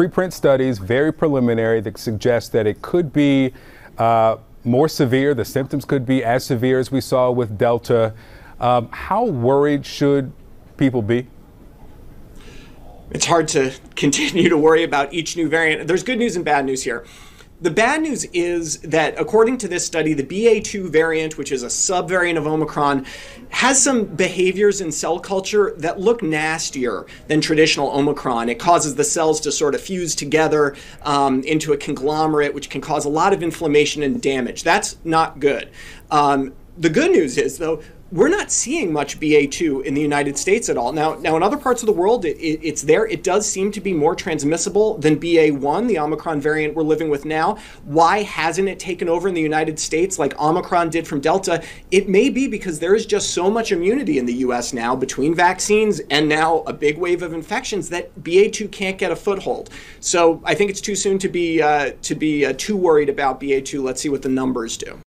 preprint studies, very preliminary, that suggest that it could be uh, more severe. The symptoms could be as severe as we saw with Delta. Um, how worried should people be? It's hard to continue to worry about each new variant. There's good news and bad news here. The bad news is that, according to this study, the BA2 variant, which is a subvariant of Omicron, has some behaviors in cell culture that look nastier than traditional Omicron. It causes the cells to sort of fuse together um, into a conglomerate, which can cause a lot of inflammation and damage. That's not good. Um, the good news is, though, we're not seeing much BA2 in the United States at all. Now, now in other parts of the world, it, it, it's there. It does seem to be more transmissible than BA1, the Omicron variant we're living with now. Why hasn't it taken over in the United States like Omicron did from Delta? It may be because there is just so much immunity in the US now between vaccines and now a big wave of infections that BA2 can't get a foothold. So I think it's too soon to be uh, to be uh, too worried about BA2. Let's see what the numbers do.